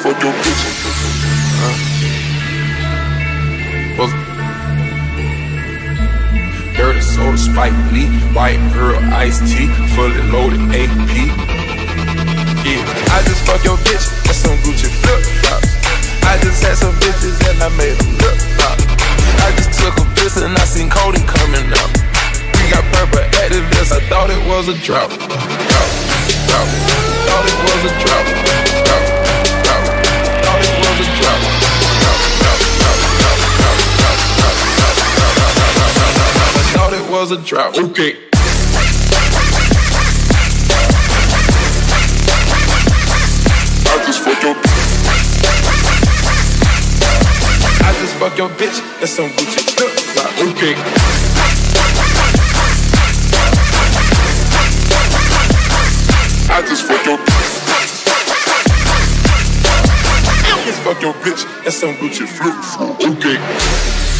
for your bitch. Huh? Dirty soda, Spike Lee, white girl, Ice-T, fully loaded AP. Yeah, I just fuck your bitch, that's some Gucci flip flops. I just had some bitches and I made them look pop. I just took a piss and I seen Cody coming up. We got purple Actavis, I thought it was a drought. Drought, drought. Thought it was a drought. Okay. I just fuck your I just fuck your bitch. That's some Gucci flip. Okay. I just fuck your I just fuck your bitch. That's some Gucci flip. Okay.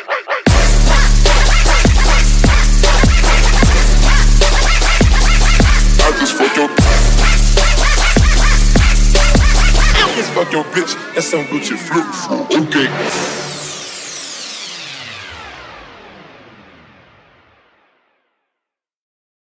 fuck your bitch. That's some Gucci flip. Okay.